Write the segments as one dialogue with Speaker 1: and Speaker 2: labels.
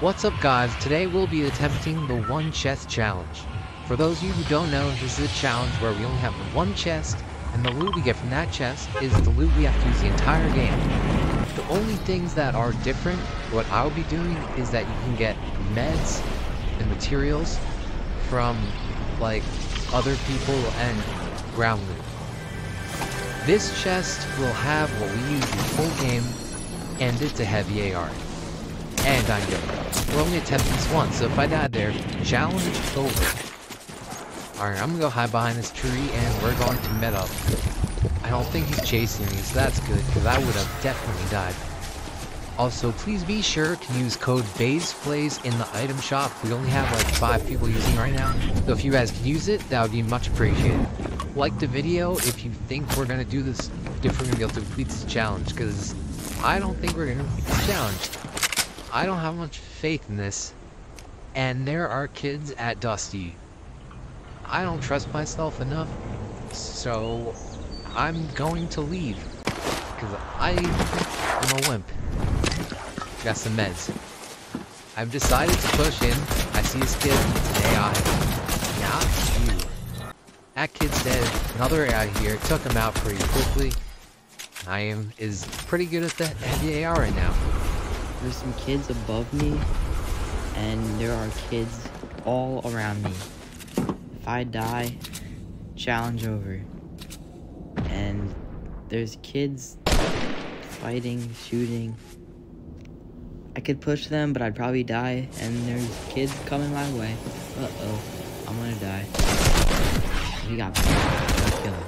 Speaker 1: What's up guys, today we'll be attempting the one chest challenge. For those of you who don't know, this is a challenge where we only have one chest, and the loot we get from that chest is the loot we have to use the entire game. The only things that are different, what I'll be doing, is that you can get meds and materials from, like, other people and ground loot. This chest will have what we use the whole game, and it's a heavy AR. And I'm good. We're only attempting this once, so if I die there, challenge over. Alright, I'm gonna go hide behind this tree and we're going to met up. I don't think he's chasing me, so that's good, because I would have definitely died. Also, please be sure to use code BAZEPLAYS in the item shop. We only have like 5 people using right now. So if you guys can use it, that would be much appreciated. Like the video if you think we're to do this, if we're to be able to complete this challenge, because I don't think we're to complete this challenge. I don't have much faith in this. And there are kids at Dusty. I don't trust myself enough, so I'm going to leave. Because I am a wimp. Got some meds. I've decided to push in. I see this kid. AI. Not you. That kid's dead. Another AI here. Took him out pretty quickly. I am is pretty good at the heavy AR right now.
Speaker 2: There's some kids above me, and there are kids all around me. If I die, challenge over. And there's kids fighting, shooting. I could push them, but I'd probably die, and there's kids coming my way. Uh-oh, I'm gonna die. He got me. Let's kill him.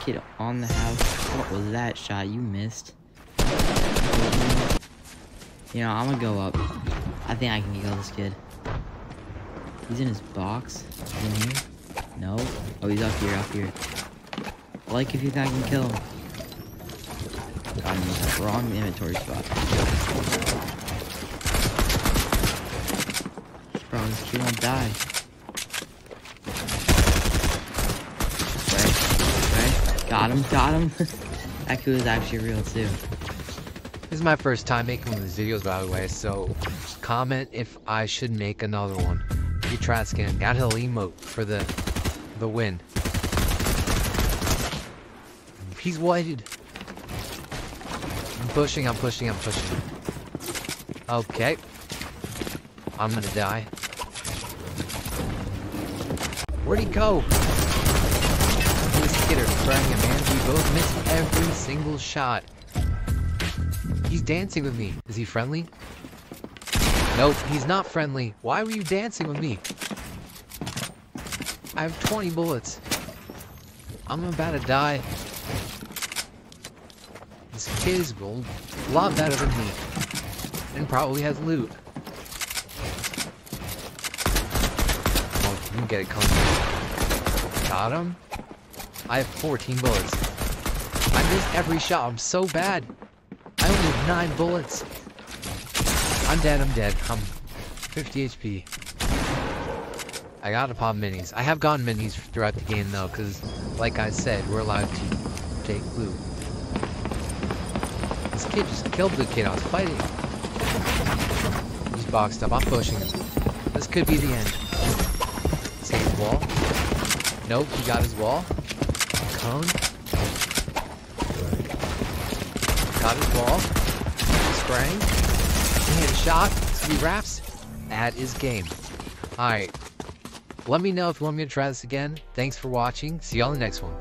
Speaker 2: Kid on the house. What was that shot? You missed. You know, I'm gonna go up. I think I can kill this kid. He's in his box. In here? No. Oh, he's up here, up here. Like if you think I can kill him. Got him in the wrong inventory spot. Bro, this kid won't die. Okay, okay. Got him, got him. that kid was actually real too.
Speaker 1: This is my first time making one of these videos, by the way, so comment if I should make another one. You try skin. Got a emote for the the win. He's whited. I'm pushing, I'm pushing, I'm pushing. Okay. I'm gonna die. Where'd he go? Are trying him, man. We both missed every single shot. He's dancing with me. Is he friendly? Nope, he's not friendly. Why were you dancing with me? I have 20 bullets. I'm about to die. This kid is a lot better than me. And probably has loot. Oh, you can get it coming. Got him. I have 14 bullets. I missed every shot. I'm so bad. 9 bullets. I'm dead, I'm dead. I'm 50 HP. I gotta pop minis. I have gotten minis throughout the game though, because like I said, we're allowed to take loot. This kid just killed the kid I was fighting. He's boxed up. I'm pushing him. This could be the end. Take his wall. Nope, he got his wall. Cone. Got his wall. Sprang. He hit a shot. He wraps. That is game. Alright. Let me know if you want me to try this again. Thanks for watching. See you on the next one.